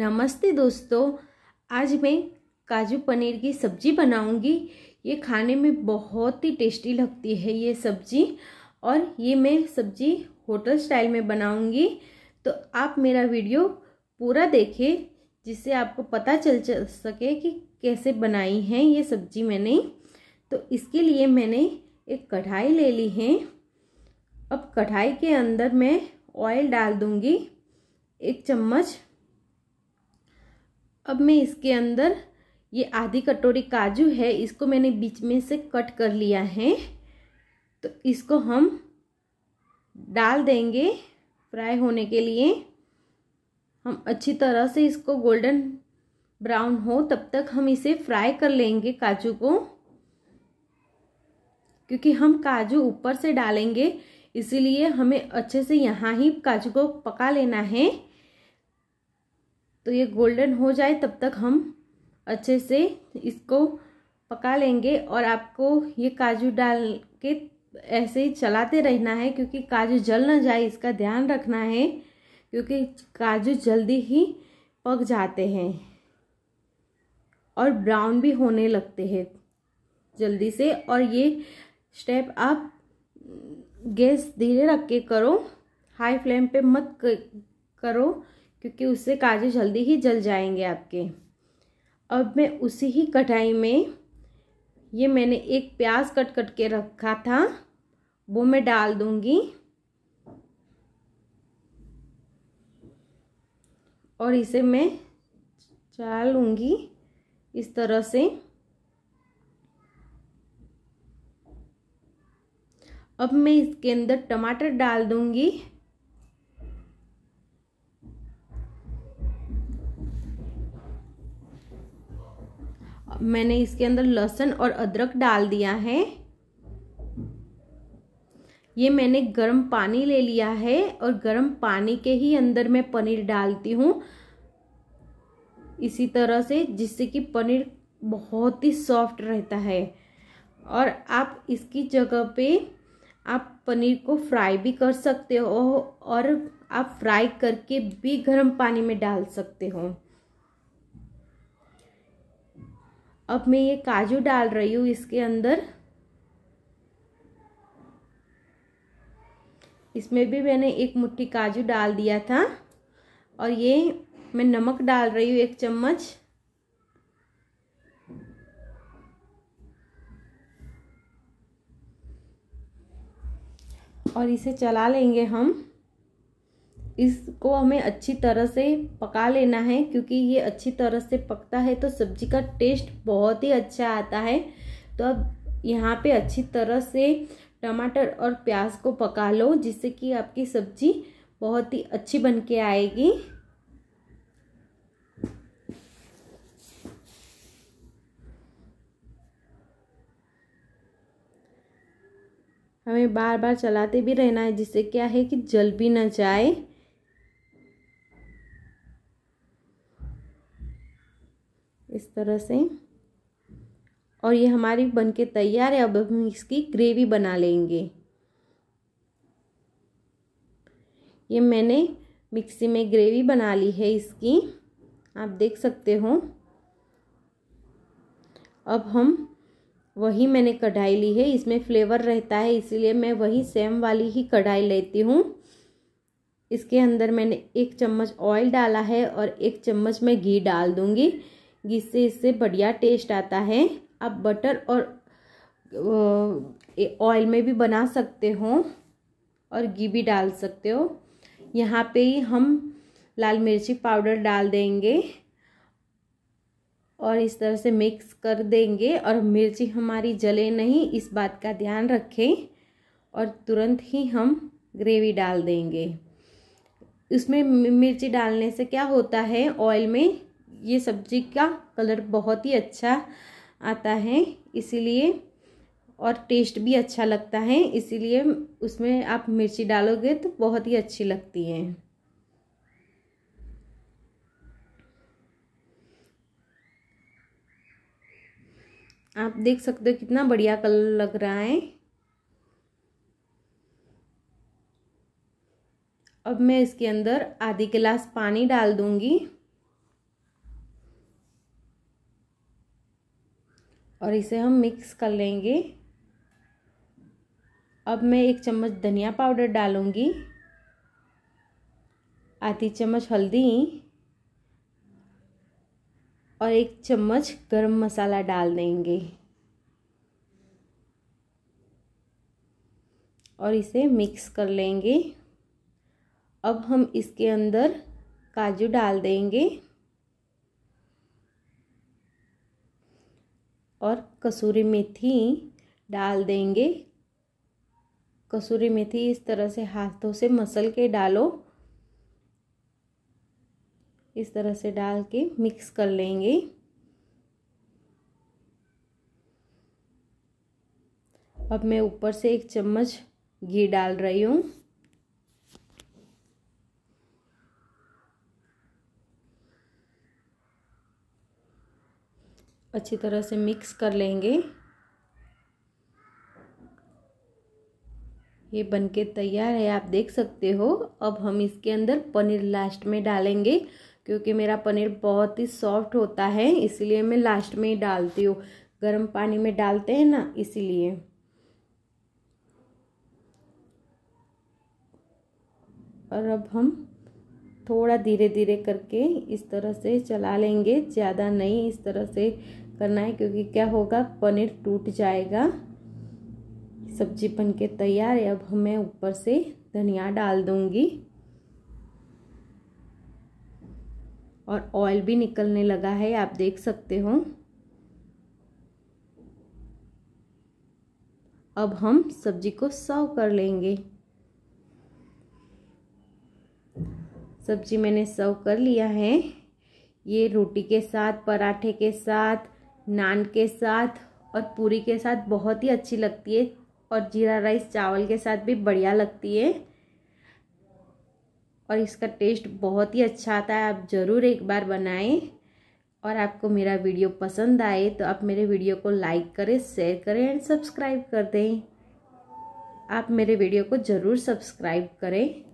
नमस्ते दोस्तों, आज मैं काजू पनीर की सब्ज़ी बनाऊँगी। ये खाने में बहुत ही टेस्टी लगती है ये सब्ज़ी और ये मैं सब्ज़ी होटल स्टाइल में बनाऊँगी। तो आप मेरा वीडियो पूरा देखें, जिससे आपको पता चल चल सके कि कैसे बनाई है ये सब्ज़ी मैंने। तो इसके लिए मैंने एक कढ़ाई ले ली है। अब कढ़ाई के अंदर मैं ऑयल डाल दूँगी, एक चम्मच अब मैं इसके अंदर ये आधी कटोरी काजू है, इसको मैंने बीच में से कट कर लिया है। तो इसको हम डाल देंगे फ्राई होने के लिए। हम अच्छी तरह से इसको गोल्डन ब्राउन हो, तब तक हम इसे फ्राई कर लेंगे काजू को। क्योंकि हम काजू ऊपर से डालेंगे, इसीलिए हमें अच्छे से यहाँ ही काजू को पका लेना है। तो ये गोल्डन हो जाए, तब तक हम अच्छे से इसको पका लेंगे और आपको ये काजू डाल के ऐसे ही चलाते रहना है, क्योंकि काजू जल ना जाए, इसका ध्यान रखना है, क्योंकि काजू जल्दी ही पक जाते हैं और ब्राउन भी होने लगते हैं जल्दी से। और ये स्टेप आप गैस धीरे रख के करो हाई फ्लेम पे मत करो। क्योंकि उससे काजू जल्दी ही जल जाएँगे आपके। अब मैं उसी ही कढ़ाई में, ये मैंने एक प्याज कट कट के रखा था, वो मैं डाल दूँगी। और इसे मैं चला लूँगी इस तरह से। अब मैं इसके अंदर टमाटर डाल दूँगी। मैंने इसके अंदर लहसुन और अदरक डाल दिया है। ये मैंने गर्म पानी ले लिया है और गर्म पानी के ही अंदर मैं पनीर डालती हूँ। इसी तरह से जिससे कि पनीर बहुत ही सॉफ्ट रहता है। और आप इसकी जगह पे आप पनीर को फ्राई भी कर सकते हो और आप फ्राई करके भी गर्म पानी में डाल सकते हो। अब मैं ये काजू डाल रही हूँ इसके अंदर। इसमें भी मैंने एक मुट्ठी काजू डाल दिया था और ये मैं नमक डाल रही हूँ एक चम्मच। और इसे चला लेंगे हम। इसको हमें अच्छी तरह से पका लेना है, क्योंकि ये अच्छी तरह से पकता है तो सब्ज़ी का टेस्ट बहुत ही अच्छा आता है। तो अब यहाँ पे अच्छी तरह से टमाटर और प्याज को पका लो, जिससे कि आपकी सब्ज़ी बहुत ही अच्छी बन के आएगी। हमें बार बार चलाते भी रहना है, जिससे क्या है कि जल भी ना जाए। इस तरह से। और ये हमारी बनके तैयार है, अब हम इसकी ग्रेवी बना लेंगे। ये मैंने मिक्सी में ग्रेवी बना ली है इसकी, आप देख सकते हो। अब हम वही मैंने कढ़ाई ली है, इसमें फ्लेवर रहता है, इसीलिए मैं वही सेम वाली ही कढ़ाई लेती हूँ। इसके अंदर मैंने एक चम्मच ऑयल डाला है और एक चम्मच मैं घी डाल दूँगी। जिससे इससे बढ़िया टेस्ट आता है। आप बटर और ऑयल में भी बना सकते हो और घी भी डाल सकते हो। यहाँ पे ही हम लाल मिर्ची पाउडर डाल देंगे और इस तरह से मिक्स कर देंगे और मिर्ची हमारी जले नहीं, इस बात का ध्यान रखें और तुरंत ही हम ग्रेवी डाल देंगे। इसमें मिर्ची डालने से क्या होता है ऑयल में ये सब्ज़ी का कलर बहुत ही अच्छा आता है, इसीलिए और टेस्ट भी अच्छा लगता है, इसीलिए उसमें आप मिर्ची डालोगे तो बहुत ही अच्छी लगती है। आप देख सकते हो कितना बढ़िया कलर लग रहा है। अब मैं इसके अंदर आधी गिलास पानी डाल दूँगी। और इसे हम मिक्स कर लेंगे। अब मैं एक चम्मच धनिया पाउडर डालूँगी। आधी चम्मच हल्दी। और एक चम्मच गरम मसाला डाल देंगे। और इसे मिक्स कर लेंगे। अब हम इसके अंदर काजू डाल देंगे। और कसूरी मेथी डाल देंगे। कसूरी मेथी इस तरह से हाथों से मसल के डालो। इस तरह से डाल के मिक्स कर लेंगे। अब मैं ऊपर से एक चम्मच घी डाल रही हूँ। अच्छी तरह से मिक्स कर लेंगे। ये बनके तैयार है, आप देख सकते हो। अब हम इसके अंदर पनीर लास्ट में डालेंगे, क्योंकि मेरा पनीर बहुत ही सॉफ्ट होता है, इसलिए मैं लास्ट में ही डालती हूँ। गर्म पानी में डालते हैं ना, इसीलिए। और अब हम थोड़ा धीरे धीरे करके इस तरह से चला लेंगे। ज़्यादा नहीं इस तरह से करना है, क्योंकि क्या होगा, पनीर टूट जाएगा। सब्ज़ी बन के तैयार है। अब मैं ऊपर से धनिया डाल दूँगी। और ऑयल भी निकलने लगा है, आप देख सकते हो। अब हम सब्ज़ी को सर्व कर लेंगे। सब्ज़ी मैंने सर्व कर लिया है। ये रोटी के साथ, पराठे के साथ, नान के साथ और पूरी के साथ बहुत ही अच्छी लगती है और जीरा राइस चावल के साथ भी बढ़िया लगती है। और इसका टेस्ट बहुत ही अच्छा आता है, आप ज़रूर एक बार बनाएँ। और आपको मेरा वीडियो पसंद आए तो आप मेरे वीडियो को लाइक करें, शेयर करें एंड सब्सक्राइब कर दें। आप मेरे वीडियो को ज़रूर सब्सक्राइब करें।